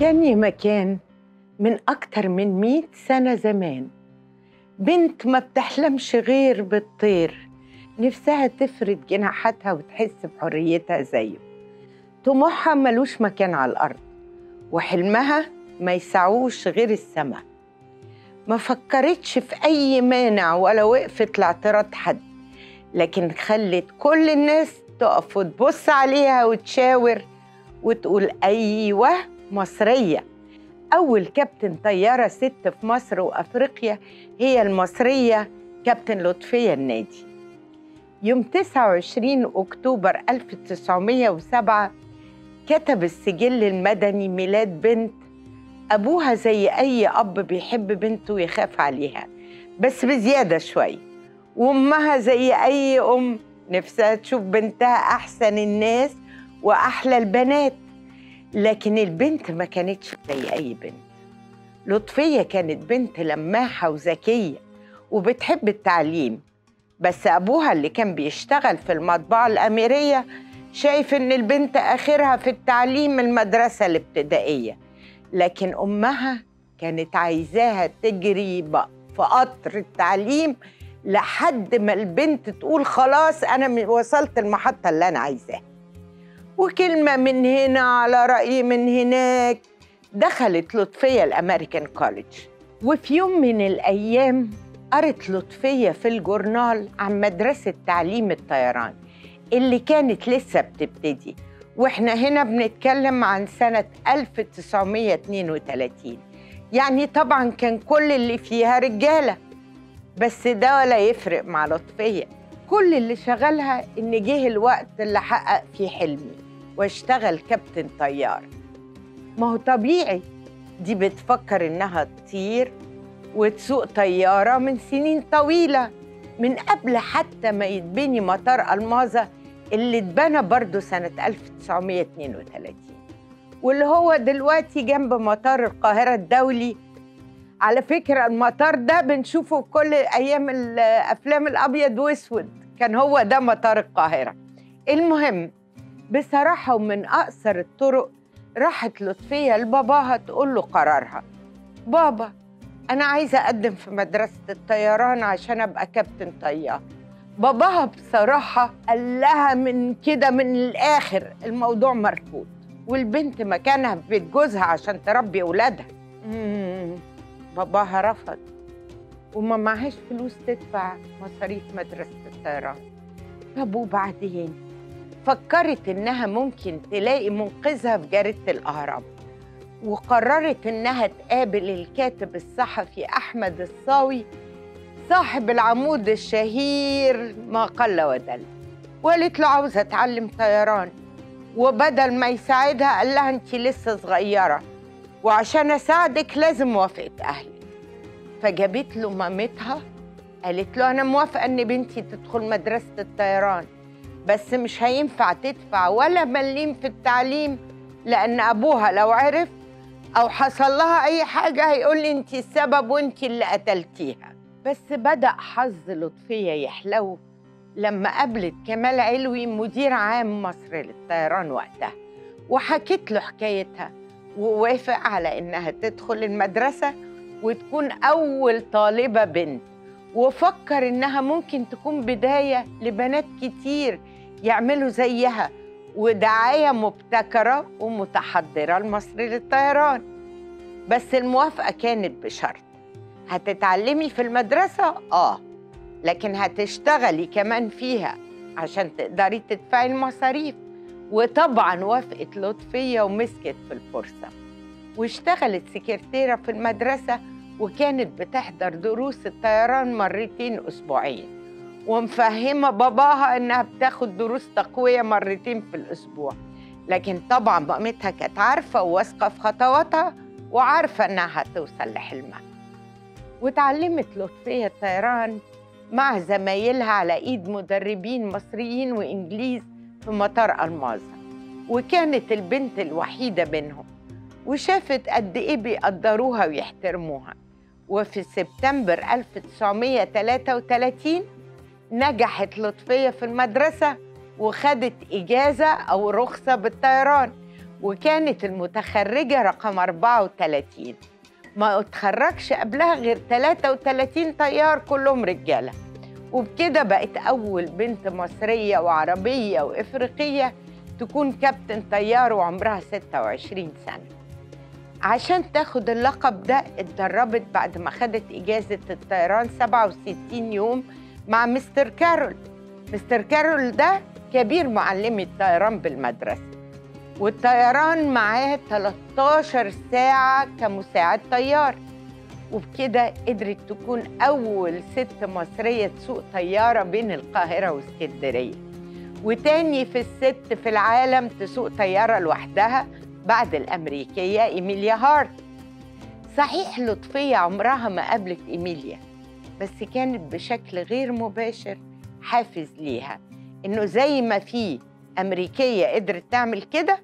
كان يا مكان من أكتر من مئة سنة زمان. بنت ما بتحلمش غير بالطير. نفسها تفرد جناحاتها وتحس بحريتها زيه. طموحها ملوش مكان على الأرض وحلمها ما يسعوش غير السما. ما فكرتش في أي مانع ولا وقفت لاعتراض حد لكن خلت كل الناس تقف وتبص عليها وتشاور وتقول أيوة مصرية. أول كابتن طيارة ست في مصر وأفريقيا هي المصرية كابتن لطفية النادي. يوم 29 أكتوبر 1907 كتب السجل المدني ميلاد بنت أبوها زي أي أب بيحب بنته ويخاف عليها بس بزيادة شوية وأمها زي أي أم نفسها تشوف بنتها أحسن الناس وأحلى البنات. لكن البنت ما كانتش زي أي بنت. لطفية كانت بنت لماحة وذكية وبتحب التعليم بس أبوها اللي كان بيشتغل في المطبعة الأميرية شايف إن البنت آخرها في التعليم المدرسة الابتدائية. لكن أمها كانت عايزاها تجري في قطر التعليم لحد ما البنت تقول خلاص أنا وصلت المحطة اللي أنا عايزاها. وكلمة من هنا على رأي من هناك. دخلت لطفية الأمريكان كوليدج وفي يوم من الأيام قرت لطفية في الجورنال عن مدرسة تعليم الطيران اللي كانت لسه بتبتدي. وإحنا هنا بنتكلم عن سنة 1932 يعني طبعا كان كل اللي فيها رجالة بس ده ولا يفرق مع لطفية. كل اللي شغلها إن جه الوقت اللي حقق فيه حلمي. واشتغل كابتن طيار. ما هو طبيعي. دي بتفكر إنها تطير وتسوق طيارة من سنين طويلة من قبل حتى ما يتبني مطار ألماظة اللي اتبنى برضه سنة 1932 واللي هو دلوقتي جنب مطار القاهرة الدولي. على فكرة المطار ده بنشوفه كل أيام الأفلام الأبيض وأسود كان هو ده مطار القاهرة. المهم بصراحة ومن أقصر الطرق راحت لطفية لباباها تقول له قرارها. بابا أنا عايزة أقدم في مدرسة الطيران عشان أبقى كابتن طيار. باباها بصراحة قال لها من كده من الآخر الموضوع مرفوض والبنت مكانها في بيت جوزها عشان تربي أولادها. باباها رفض وما معهاش فلوس تدفع مصاريف مدرسة الطيران. طب وبعدين؟ فكرت إنها ممكن تلاقي منقذها في جريدة الأهرام وقررت إنها تقابل الكاتب الصحفي أحمد الصاوي صاحب العمود الشهير ما قل ودل وقالت له عاوزة أتعلم طيران وبدل ما يساعدها قال لها أنت لسه صغيرة وعشان أساعدك لازم موافقة أهلك. فجابت له مامتها قالت له أنا موافقة إن بنتي تدخل مدرسة الطيران. بس مش هينفع تدفع ولا مليم في التعليم لأن أبوها لو عرف أو حصل لها أي حاجة هيقول لي أنت السبب وأنت اللي قتلتيها. بس بدأ حظ لطفية يحلو لما قابلت كمال علوي مدير عام مصر للطيران وقتها وحكت له حكايتها ووافق على إنها تدخل المدرسة وتكون أول طالبة بنت وفكر إنها ممكن تكون بداية لبنات كتير يعملوا زيها. ودعاية مبتكرة ومتحضرة لمصر للطيران. بس الموافقة كانت بشرط. هتتعلمي في المدرسة؟ آه. لكن هتشتغلي كمان فيها عشان تقدري تدفعي المصاريف. وطبعا وافقت لطفية ومسكت في الفرصة. واشتغلت سكرتيرة في المدرسة وكانت بتحضر دروس الطيران مرتين أسبوعيا ومفهمة باباها إنها بتاخد دروس تقوية مرتين في الأسبوع. لكن طبعا مامتها كانت عارفة وواثقة في خطواتها وعارفة إنها هتوصل لحلمها. وتعلمت لطفية الطيران مع زمايلها على إيد مدربين مصريين وإنجليز في مطار ألماظة. وكانت البنت الوحيدة بينهم. وشافت قد إيه بيقدروها ويحترموها. وفي سبتمبر 1933 نجحت لطفية في المدرسة وخدت إجازة أو رخصة بالطيران وكانت المتخرجة رقم 34 ما اتخرجش قبلها غير 33 طيار كلهم رجالة. وبكده بقت أول بنت مصرية وعربية وإفريقية تكون كابتن طيار وعمرها 26 سنة. عشان تاخد اللقب ده اتدربت بعد ما خدت إجازة الطيران 67 يوم مع مستر كارول. مستر كارول ده كبير معلمي الطيران بالمدرسة والطيران معاه 13 ساعة كمساعد طيار. وبكده قدرت تكون أول ست مصرية تسوق طيارة بين القاهرة واسكندرية. وتاني في الست في العالم تسوق طيارة لوحدها بعد الأمريكية إيميليا إيرهارت. صحيح لطفية عمرها ما قابلت إيميليا بس كانت بشكل غير مباشر حافز ليها. إنه زي ما في أمريكية قدرت تعمل كده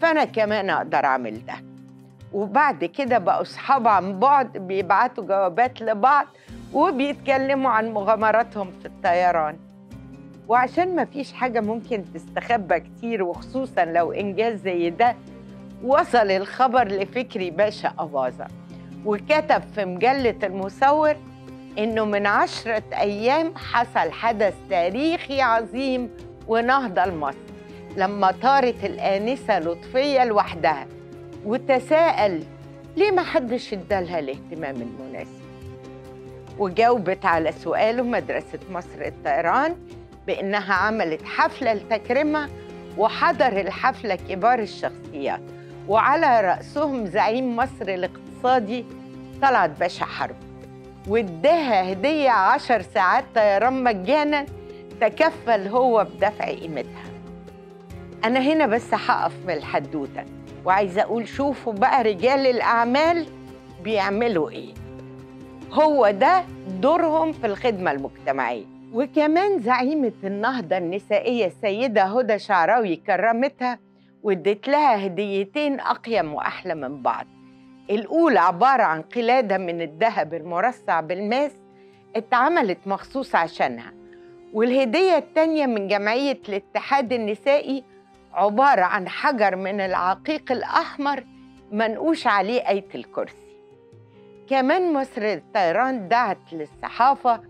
فأنا كمان أقدر أعمل ده. وبعد كده بقوا أصحاب عن بعد بيبعتوا جوابات لبعض وبيتكلموا عن مغامراتهم في الطيران. وعشان ما فيش حاجة ممكن تستخبى كتير وخصوصا لو إنجاز زي ده وصل الخبر لفكري باشا أباظة. وكتب في مجلة المصور إنه من عشرة أيام حصل حدث تاريخي عظيم ونهضة لمصر لما طارت الآنسة لطفية لوحدها وتساءل ليه ما حدش ادالها الاهتمام المناسب؟ وجاوبت على سؤاله مدرسة مصر الطيران بإنها عملت حفلة لتكريمها وحضر الحفلة كبار الشخصيات وعلى رأسهم زعيم مصر الاقتصادي طلعت باشا حرب. واداها هدية عشر ساعات طيران مجانا تكفل هو بدفع قيمتها. أنا هنا بس هقف من الحدوتة وعايزة أقول شوفوا بقى رجال الأعمال بيعملوا إيه. هو ده دورهم في الخدمة المجتمعية. وكمان زعيمة النهضة النسائية السيدة هدى شعراوي كرمتها وادت لها هديتين أقيم وأحلى من بعض. الأولى عبارة عن قلادة من الذهب المرصع بالماس اتعملت مخصوص عشانها. والهدية التانية من جمعية الاتحاد النسائي عبارة عن حجر من العقيق الأحمر منقوش عليه آية الكرسي. كمان مصر الطيران دعت للصحافة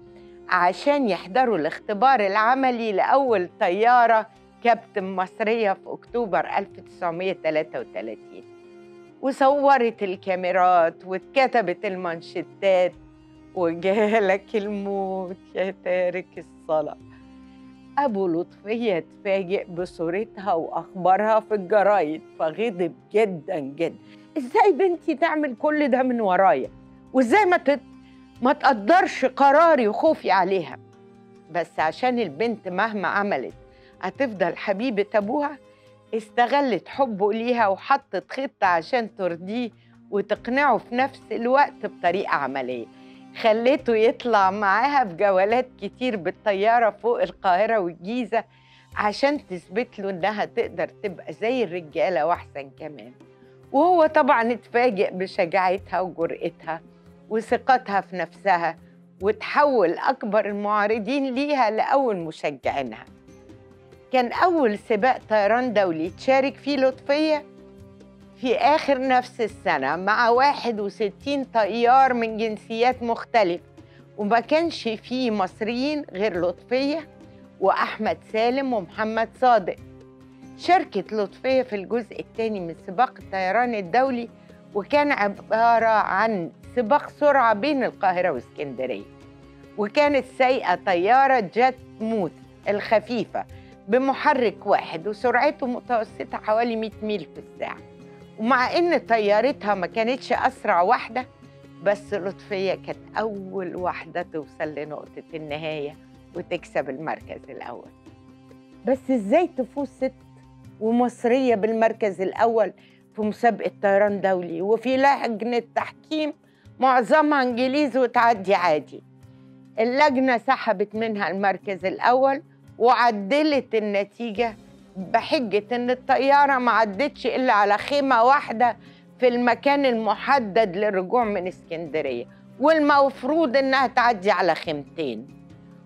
عشان يحضروا الاختبار العملي لأول طيارة كابتن مصرية في أكتوبر 1933 وصورت الكاميرات واتكتبت المانشيتات وجالك الموت. يا تارك الصلاة. أبو لطفية اتفاجئ بصورتها وأخبارها في الجرايد فغضب جدا جدا. إزاي بنتي تعمل كل ده من ورايا؟ وإزاي ما تت... ما تقدرش قراري وخوفي عليها؟ بس عشان البنت مهما عملت هتفضل حبيبة أبوها استغلت حبه ليها وحطت خطة عشان ترضيه وتقنعه في نفس الوقت بطريقة عملية. خليته يطلع معاها في جولات كتير بالطيارة فوق القاهرة والجيزة عشان تثبت له إنها تقدر تبقى زي الرجالة وأحسن كمان. وهو طبعا اتفاجئ بشجاعتها وجرأتها وثقتها في نفسها وتحول أكبر المعارضين ليها لأول مشجعينها كان أول سباق طيران دولي تشارك فيه لطفية في آخر نفس السنة مع 61 طيار من جنسيات مختلفة وما كانش فيه مصريين غير لطفية وأحمد سالم ومحمد صادق. شاركت لطفية في الجزء الثاني من سباق الطيران الدولي وكان عبارة عن سباق سرعة بين القاهرة واسكندرية وكانت سايقة طيارة جت موت الخفيفة بمحرك واحد وسرعته متوسطة حوالي 100 ميل في الساعة. ومع إن طيارتها ما كانتش أسرع واحدة بس لطفية كانت أول واحدة توصل لنقطة النهاية وتكسب المركز الأول. بس إزاي تفوز ست ومصرية بالمركز الأول في مسابقة طيران دولي وفي لجنة تحكيم معظمها إنجليزي وتعدي عادي؟ اللجنة سحبت منها المركز الأول وعدلت النتيجة بحجة إن الطيارة ما عدتش إلا على خيمة واحدة في المكان المحدد للرجوع من اسكندرية والمفروض إنها تعدي على خيمتين.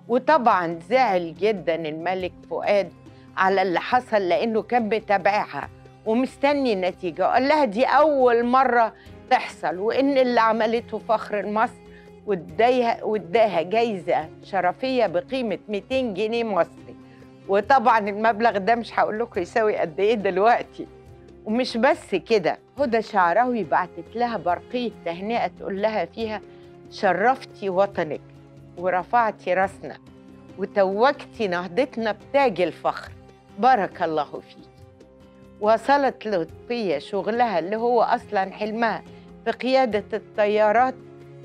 وطبعا زعل جدا الملك فؤاد على اللي حصل لأنه كان بيتابعها ومستني النتيجة وقال لها دي أول مرة تحصل وإن اللي عملته فخر لمصر واداها جايزة شرفية بقيمة 200 جنيه مصري. وطبعا المبلغ ده مش هقول لكم يساوي قد إيه دلوقتي. ومش بس كده هدى شعراوي بعتت لها برقية تهنئة تقول لها فيها شرفتي وطنك ورفعتي راسنا وتوجتي نهضتنا بتاج الفخر. بارك الله فيك. وصلت لطفية شغلها اللي هو أصلا حلمها في قيادة الطيارات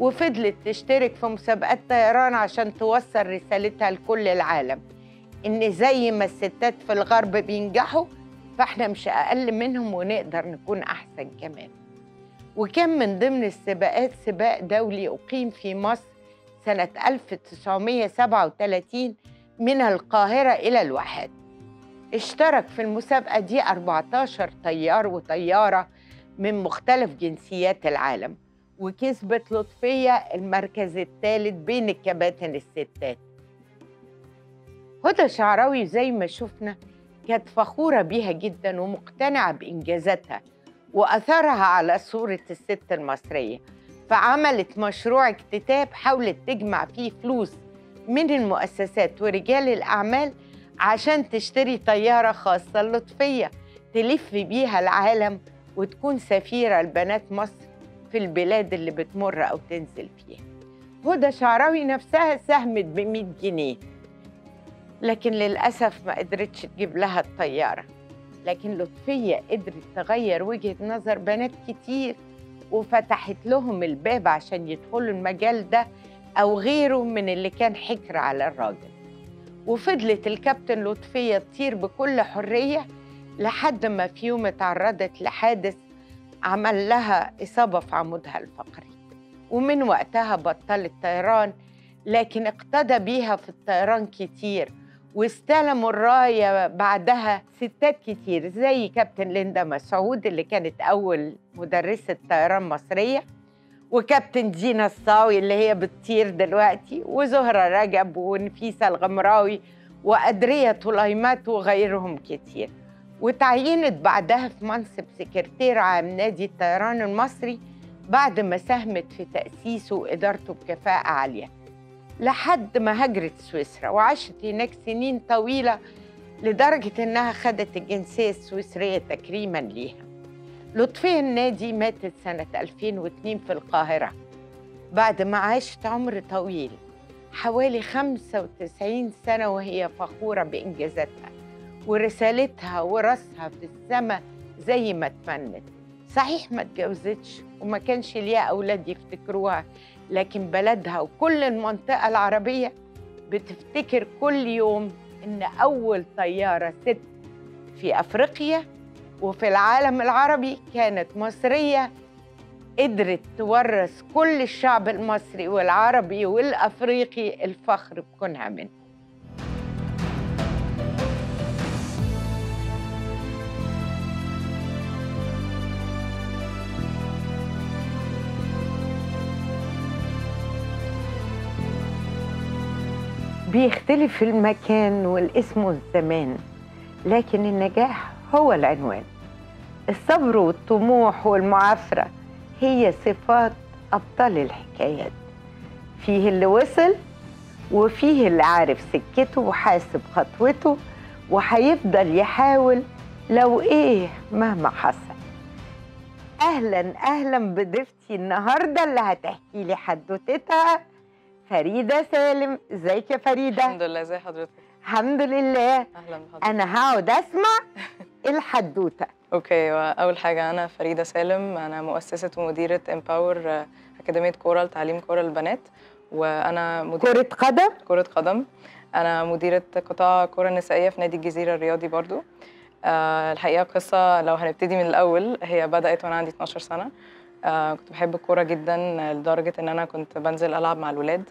وفضلت تشترك في مسابقات طيران عشان توصل رسالتها لكل العالم. إن زي ما الستات في الغرب بينجحوا فإحنا مش أقل منهم ونقدر نكون أحسن كمان. وكان من ضمن السباقات سباق دولي أقيم في مصر سنة 1937 من القاهرة إلى الواحات. اشترك في المسابقة دي 14 طيار وطيارة من مختلف جنسيات العالم. وكسبت لطفية المركز الثالث بين الكباتن الستات. هدى شعراوي زي ما شفنا كانت فخورة بيها جدا ومقتنعة بإنجازاتها وأثرها على صورة الست المصرية فعملت مشروع اكتتاب حاولت تجمع فيه فلوس من المؤسسات ورجال الأعمال عشان تشتري طيارة خاصة لطفية تلف بيها العالم وتكون سفيرة لبنات مصر. في البلاد اللي بتمر أو تنزل فيها. هدى شعراوي نفسها ساهمت ب 100 جنيه لكن للأسف ما قدرتش تجيب لها الطيارة. لكن لطفية قدرت تغير وجهة نظر بنات كتير وفتحت لهم الباب عشان يدخلوا المجال ده أو غيره من اللي كان حكر على الراجل. وفضلت الكابتن لطفية تطير بكل حرية لحد ما في يوم اتعرضت لحادث عمل لها إصابة في عمودها الفقري. ومن وقتها بطلت طيران لكن اقتدى بيها في الطيران كتير واستلموا الراية بعدها ستات كتير زي كابتن ليندا مسعود اللي كانت أول مدرسة طيران مصرية وكابتن دينا الصاوي اللي هي بتطير دلوقتي وزهرة رجب ونفيسة الغمراوي وأدرية طليمات وغيرهم كتير. وتعينت بعدها في منصب سكرتير عام نادي الطيران المصري بعد ما ساهمت في تأسيسه وإدارته بكفاءة عالية. لحد ما هاجرت سويسرا وعاشت هناك سنين طويلة لدرجة إنها خدت الجنسية السويسرية تكريما ليها. لطفية النادي ماتت سنة 2002 في القاهرة. بعد ما عاشت عمر طويل حوالي 95 سنة وهي فخورة بإنجازاتها. ورسالتها وراسها في السماء زي ما اتمنت صحيح ما اتجوزتش وما كانش ليها أولاد يفتكروها لكن بلدها وكل المنطقة العربية بتفتكر كل يوم إن أول طيارة ست في أفريقيا وفي العالم العربي كانت مصرية قدرت تورث كل الشعب المصري والعربي والأفريقي الفخر بكونها منه. بيختلف المكان والاسم والزمان لكن النجاح هو العنوان. الصبر والطموح والمعافرة هي صفات أبطال الحكايات. فيه اللي وصل وفيه اللي عارف سكته وحاسب خطوته وهيفضل يحاول لو إيه مهما حصل. أهلا أهلا بضيفتي النهارده اللي هتحكي لي حدوتتها فريدة سالم. إزيك يا فريدة؟ الحمد لله. إزي حضرتك؟ الحمد لله. أهلا بحضرتك. أنا هقعد أسمع الحدوتة. okay. اول حاجة أنا فريدة سالم. أنا مؤسسة ومديرة Empower أكاديمية كورة لتعليم كورة للبنات. وأنا مديرة كرة قدم؟ كرة قدم. أنا مديرة قطاع كره نسائيه في نادي الجزيرة الرياضي برضو. آه، الحقيقة قصة لو هنبتدي من الأول هي بدأت وأنا عندي 12 سنة. آه، كنت بحب الكورة جدا لدرجة إن أنا كنت بنزل ألعب مع الولاد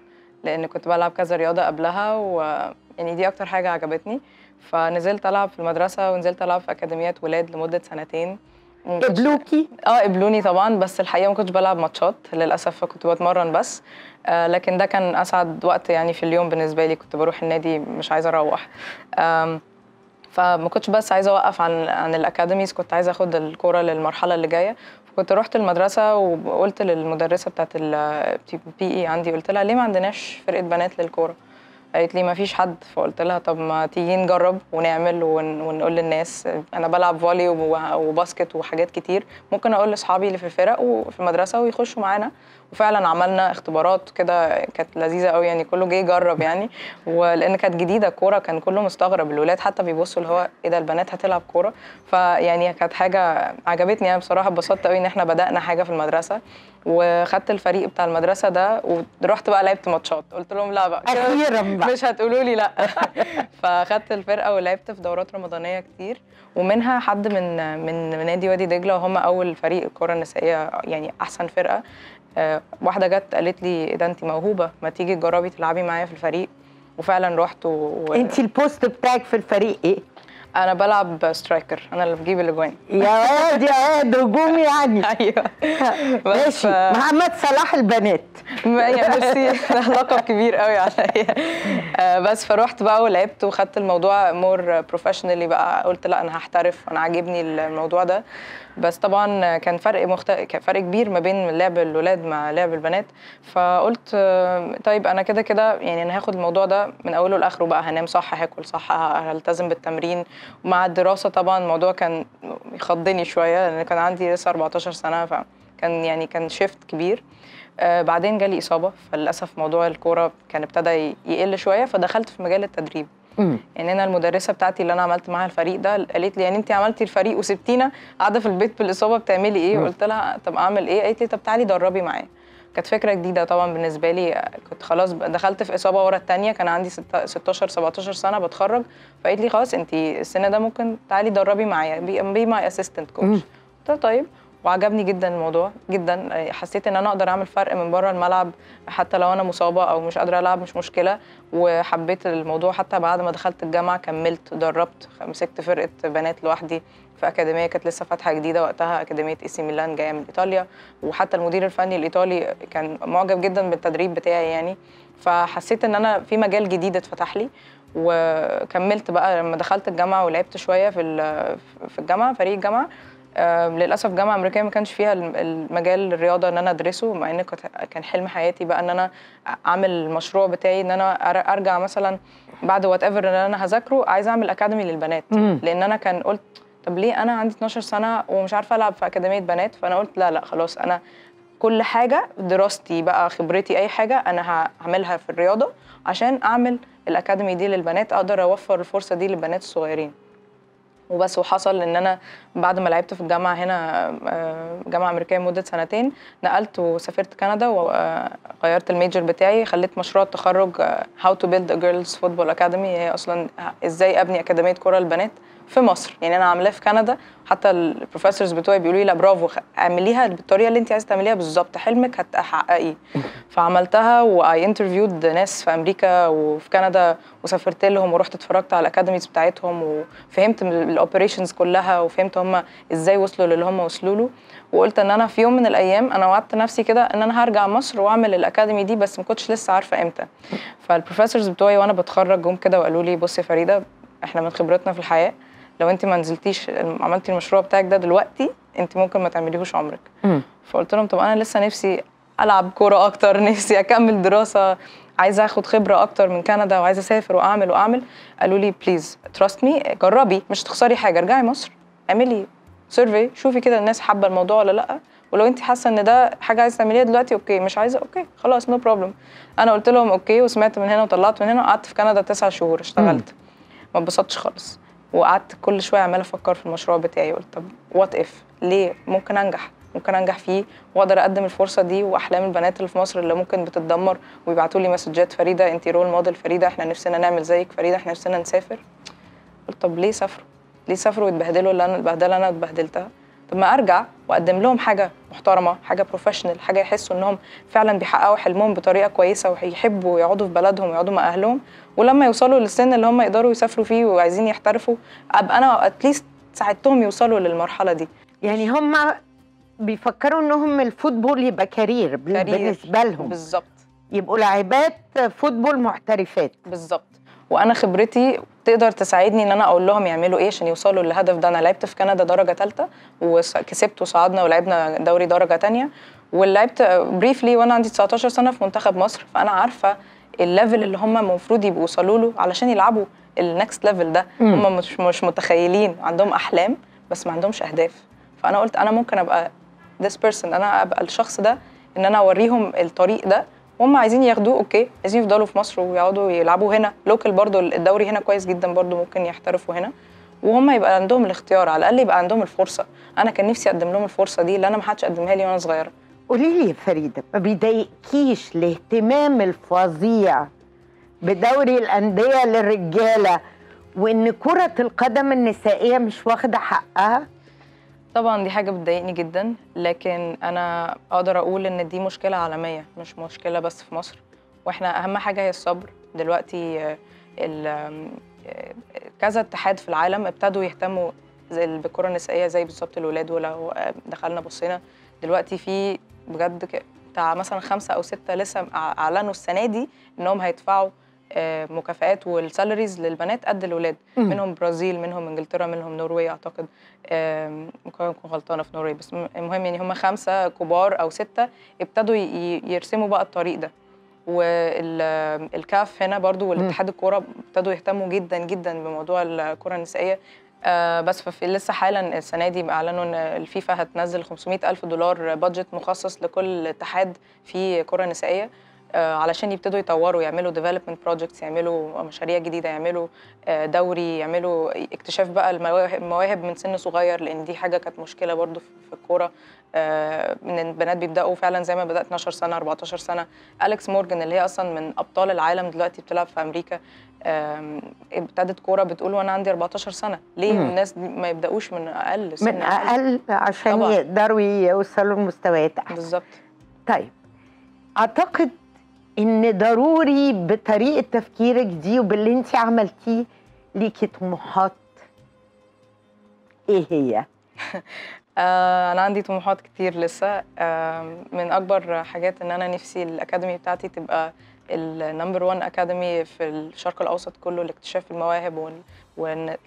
لأن كنت بلعب كذا رياضة قبلها ويعني دي أكتر حاجة عجبتني. فنزلت ألعب في المدرسة ونزلت ألعب في أكاديميات ولاد لمدة سنتين. قبلوكي آه قبلوني طبعا بس الحقيقة ما كنتش بلعب ماتشات للأسف فكنت بتمرن بس. آه لكن ده كان أسعد وقت يعني في اليوم بالنسبة لي كنت بروح النادي مش عايزة أروح. فما كنتش بس عايزة أوقف عن عن الأكاديميز كنت عايزة أخد الكورة للمرحلة اللي جاية. فكنت رحت المدرسة وقلت للمدرسة بتاعت ال PE عندي قلت لها ليه ما عندناش فرقة بنات للكورة؟ قالت لي ما فيش حد. فقلت لها طب ما تيجي نجرب ونعمل ون- ونقول للناس أنا بلعب volley وب- و basket وحاجات كتير. ممكن أقول لأصحابي اللي في الفرق وفي المدرسة ويخشوا معانا. وفعلا عملنا اختبارات كده كانت لذيذة قوي يعني كله جه يجرب يعني. ولأن كانت جديدة الكوره كان كله مستغرب. الولاد حتى بيبصوا اللي هو إيه ده البنات هتلعب كورة؟ فيعني كانت حاجة عجبتني يعني بصراحة. اتبسطت قوي إن إحنا بدأنا حاجة في المدرسة. وخدت الفريق بتاع المدرسة ده ورحت بقى لعبت ماتشات. قلت لهم لا بقى أخيرا بقى. مش هتقولوا لي لا. فاخدت الفرقة ولعبت في دورات رمضانية كتير. ومنها حد من من نادي وادي دجلة وهم أول فريق الكره النسائيه يعني أحسن فرقة. واحدة جت قالت لي إيه ده انت موهوبة ما تيجي تجربي تلعبي معايا في الفريق وفعلا رحت. و... انت البوست بتاعك في الفريق إيه؟ أنا بلعب striker أنا اللي بجيب الأجوان. يا واد يا واد هجوم يعني. أيوه. بس ماشي. محمد صلاح البنات. يعني بصي ده لقب كبير قوي عليا. آه، بس فروحت بقى ولعبت وخدت الموضوع more professionally بقى. قلت لا أنا هحترف أنا عاجبني الموضوع ده. بس طبعا كان فرق مخت... كان فرق كبير ما بين لعب الولاد مع لعب البنات. فقلت آه، طيب أنا كده كده يعني أنا هاخد الموضوع ده من أوله لآخره بقى. هنام صح هاكل صح هلتزم بالتمرين. ومع الدراسة طبعا الموضوع كان يخضني شوية لأن كان عندي لسه 14 سنة فكان يعني كان شيفت كبير. آه بعدين جالي إصابة فللأسف موضوع الكورة كان ابتدى يقل شوية فدخلت في مجال التدريب. يعني أنا المدرسة بتاعتي اللي أنا عملت معاها الفريق ده قالت لي يعني انت عملتي الفريق وسبتينا قاعدة في البيت بالإصابة بتعملي إيه. قلت لها طب أعمل إيه؟ قالت لي طب تعالي دربي معايا. كانت فكرة جديدة طبعا بالنسبة لي. كنت خلاص دخلت في إصابة ورا الثانية كان عندي ست- 16 17 سنة بتخرج. فقالت لي خلاص انت السن ده ممكن تعالي دربي معايا be my assistant coach. قلت طيب. وعجبني جدا الموضوع جدا. حسيت إن أنا أقدر أعمل فرق من بره الملعب حتى لو أنا مصابة أو مش قادرة ألعب مش مشكلة. وحبيت الموضوع حتى بعد ما دخلت الجامعة كملت دربت مسكت فرقة بنات لوحدي في أكاديمية كانت لسه فاتحة جديدة وقتها أكاديمية إي سي ميلان جاية من إيطاليا. وحتى المدير الفني الإيطالي كان معجب جدا بالتدريب بتاعي يعني. فحسيت إن أنا في مجال جديد اتفتح لي. وكملت بقى لما دخلت الجامعة ولعبت شوية في في الجامعة فريق الجامعة. للأسف جامعه امريكيه ما كانش فيها الم- المجال الرياضة إن أنا أدرسه مع إن كان حلم حياتي بقى إن أنا أعمل المشروع بتاعي إن أنا أرجع مثلا بعد whatever اللي أنا هذاكره عايزه أعمل academy للبنات. لأن أنا كان قلت طب ليه أنا عندي 12 سنة ومش عارفة ألعب في اكاديميه بنات؟ فأنا قلت لا لا خلاص أنا كل حاجة دراستي بقى خبرتي أي حاجة أنا هعملها في الرياضة عشان أعمل الاكاديمي دي للبنات أقدر أوفر الفرصة دي للبنات الصغيرين. وبس وحصل إن أنا بعد ما لعبت في الجامعة هنا آه، جامعة أمريكية لمدة سنتين نقلت وسافرت كندا وغيرت ال major بتاعي خليت مشروع التخرج how to build a girls football academy هي أصلا إزاي أبني أكاديمية كره للبنات. في مصر. يعني أنا عاملاه في كندا. حتى ال professors بتوعي بيقولوا لي لا برافو اعمليها بالطريقة اللي انت عايزة تعمليها بالظبط. حلمك هتحققيه. فعملتها و I interviewed ناس في أمريكا وفي كندا وسافرت لهم ورحت اتفرجت على ال academies بتاعتهم وفهمت ال operations كلها وفهمت هم إزاي وصلوا للي هم وصلوا له. وقلت إن أنا في يوم من الأيام أنا وعدت نفسي كده إن أنا هرجع مصر وأعمل الاكاديمي دي بس ما كنتش لسه عارفة إمتى. فال professors بتوعي وأنا بتخرج جم كده وقالوا لي بصي فريدة إحنا من خبرتنا في الحياة لو انت ما نزلتيش عملتي المشروع بتاعك ده دلوقتي انت ممكن ما تعمليهوش عمرك. فقلت لهم طب أنا لسه نفسي ألعب كورة أكتر نفسي أكمل دراسة عايزة آخد خبرة أكتر من كندا وعايزة أسافر وأعمل وأعمل. قالوا لي please trust me جربي مش تخسري حاجة ارجعي مصر. اعملي survey شوفي كده الناس حابة الموضوع ولا لأ. ولو انت حاسة إن ده حاجة عايزة تعمليها دلوقتي okay مش عايزة okay خلاص no no problem أنا قلت لهم okay وسمعت من هنا وطلعت من هنا وقعدت في كندا تسع شهور اشتغلت. ما اتبسطتش خالص. وقعدت كل شوية عمالة أفكر في المشروع بتاعي قلت طب what if ليه؟ ممكن أنجح ممكن أنجح فيه وأقدر أقدم الفرصة دي وأحلام البنات اللي في مصر اللي ممكن بتتدمر ويبعتوا لي مسجات فريدة انت role model فريدة إحنا نفسنا نعمل زيك فريدة إحنا نفسنا نسافر. قلت طب ليه سافروا؟ ليه سافروا ويتبهدلوا اللي أنا البهدلة أنا اتبهدلتها؟ طب ما أرجع وأقدم لهم حاجة محترمة حاجة professional حاجة يحسوا إنهم فعلا بيحققوا حلمهم بطريقة كويسة ويحبوا يقعدوا في بلدهم ويقعدوا مع أهلهم. ولما يوصلوا للسن اللي هم يقدروا يسافروا فيه وعايزين يحترفوا أبقى أنا at least ساعدتهم يوصلوا للمرحلة دي. يعني هم بيفكروا إنهم ال football يبقى career career. بالنسبة لهم. بالظبط. يبقوا لاعبات football محترفات. بالظبط. وأنا خبرتي تقدر تساعدني إن أنا أقول لهم يعملوا إيه عشان يوصلوا للهدف ده. أنا لعبت في كندا درجة ثالثه وكسبت وصعدنا ولعبنا دوري درجة تانية. ولعبت briefly وأنا عندي 19 سنة في منتخب مصر فأنا عارفة ال level اللي هم المفروض يبقوا وصلوا له علشان يلعبوا ال next level ده. مم. هم مش مش متخيلين. عندهم أحلام بس ما عندهمش أهداف. فأنا قلت أنا ممكن أبقى this person أنا أبقى الشخص ده إن أنا أوريهم الطريق ده وهم عايزين ياخدوه okay عايزين يفضلوا في مصر ويقعدوا يلعبوا هنا. local برضو الدوري هنا كويس جدا برضو ممكن يحترفوا هنا. وهم يبقى عندهم الاختيار على الأقل يبقى عندهم الفرصة. أنا كان نفسي أقدم لهم الفرصة دي اللي أنا ما حدش قدمها لي وأنا صغيرة. قولي لي يا فريدة ما بيضايقكيش الاهتمام الفظيع بدوري الأندية للرجالة وإن كرة القدم النسائية مش واخدة حقها؟ طبعا دي حاجة بتضايقني جدا لكن أنا أقدر أقول إن دي مشكلة عالمية مش مشكلة بس في مصر. وإحنا أهم حاجة هي الصبر. دلوقتي آه، آه، كذا اتحاد في العالم ابتدوا يهتموا بالكرة النسائية زي بالظبط الولاد ولو آه، دخلنا بصينا. دلوقتي في بجد بتاع مثلا خمسة أو ستة لسه أع- أعلنوا السنة دي إنهم هيدفعوا مكافآت والسالاريز للبنات قد الولاد. مم. منهم برازيل منهم إنجلترا منهم نرويج أعتقد. ممكن أكون غلطانة في نرويج بس المهم يعني هم خمسة كبار أو ستة ابتدوا يرسموا بقى الطريق ده. والكاف هنا برضو والاتحاد الكورة ابتدوا يهتموا جدا جدا بموضوع الكره النسائية. آه، بس ففي لسه حالا السنة دي اعلنوا إن الفيفا هتنزل 500 ألف دولار budget مخصص لكل اتحاد في كره نسائية. آه، علشان يبتدوا يطوروا يعملوا development projects يعملوا مشاريع جديدة يعملوا آه، دوري يعملوا اكتشاف بقى المواهب من سن صغير لأن دي حاجة كانت مشكلة برضو في الكورة. آه، من البنات بيبدأوا فعلا زي ما بدأت 12 سنة 14 سنة. اليكس مورجان اللي هي أصلا من أبطال العالم دلوقتي بتلعب في أمريكا ابتدت كورة بتقول وأنا عندي 14 سنة. ليه مم. الناس ما يبدأوش من أقل سن؟ من أقل عشان طبعاً. يقدروا يوصلوا لمستويات أحسن. بالظبط. طيب أعتقد إن ضروري بطريقة تفكيرك دي وباللي انت عملتيه ليكي طموحات. إيه هي؟ آه، أنا عندي طموحات كتير لسه. من أكبر حاجات إن أنا نفسي الأكاديمي بتاعتي تبقى النمبر 1 أكاديمي في الشرق الأوسط كله لاكتشاف المواهب وال-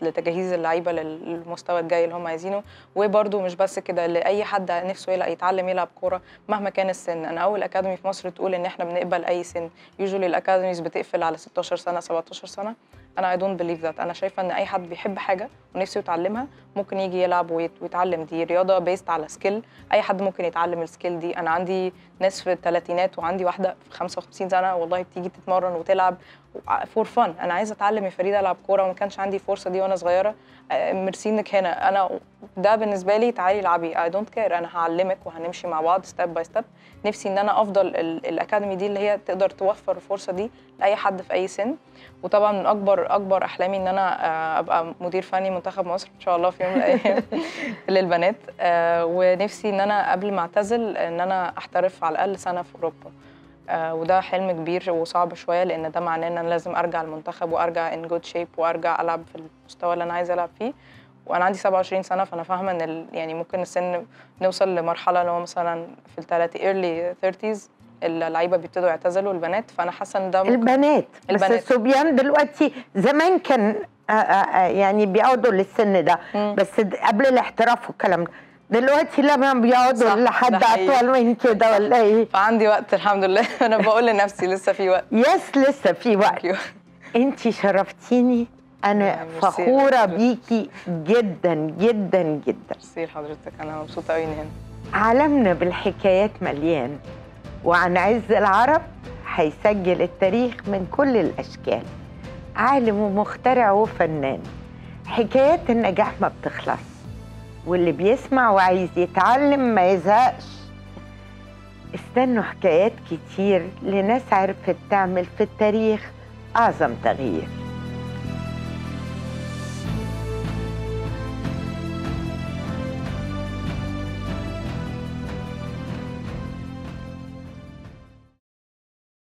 لتجهيز اللعيبة لل- للمستوى الجاي اللي هم عايزينه. وبرده مش بس كده لأي حد نفسه يلعب يتعلم يلعب كورة مهما كان السن. أنا أول أكاديمي في مصر تقول إن إحنا بنقبل أي سن. يوجولي الأكاديميز بتقفل على 16 سنة 17 سنة. أنا I don't believe that أنا شايفة إن أي حد بيحب حاجة ونفسه يتعلمها ممكن يجي يلعب ويت- ويتعلم. دي رياضة based على skill أي حد ممكن يتعلم ال skill دي. أنا عندي ناس في الثلاثينات وعندي واحدة في 55 سنة والله بتيجي تتمرن وتلعب. for fun أنا عايزة أتعلم يا فريدة ألعب كورة وما كانش عندي الفرصه دي وأنا صغيرة. آه، ميرسي إنك هنا. أنا ده بالنسبة لي تعالي العبي. I don't care أنا هعلمك وهنمشي مع بعض step by step نفسي إن أنا أفضل ال- الأكاديمي دي اللي هي تقدر توفر الفرصة دي لأي حد في أي سن. وطبعا من أكبر أكبر أحلامي إن أنا آه، أبقى مدير فني منتخب مصر إن شاء الله في يوم من الأيام للبنات. آه، ونفسي إن أنا قبل ما أعتزل إن أنا أحترف على الأقل سنة في أوروبا. وده حلم كبير وصعب شوية لأن ده معناه إن أنا لازم أرجع المنتخب وأرجع ان جود شيب وأرجع ألعب في المستوى اللي أنا عايزه ألعب فيه. وأنا عندي 27 سنة فأنا فاهمة إن ال- يعني ممكن السن نوصل لمرحلة اللي هو مثلا في الثلاثي early 30s اللعيبة بيبتدوا يعتزلوا البنات. فأنا حاسة إن ده ممكن البنات. بس البنات. الصبيان دلوقتي زمان كان آه، آه، آه، يعني بيقعدوا للسن ده. مم. بس قبل الاحتراف والكلام ده. دلوقتي لما بيقعدوا لحد. اطول من كده ولا إيه؟ فعندي وقت الحمد لله. أنا بقول لنفسي لسه في وقت. يس لسه في وقت. أنت شرفتيني. أنا ميرسي. فخورة بيكي جدا جدا جدا. ميرسي لحضرتك أنا مبسوطة قوي هنا. عالمنا بالحكايات مليان. وعن عز العرب هيسجل التاريخ من كل الأشكال. عالم ومخترع وفنان. حكايات النجاح ما بتخلص. واللي بيسمع وعايز يتعلم ما يزهقش. استنوا حكايات كتير لناس عرفت تعمل في التاريخ أعظم تغيير.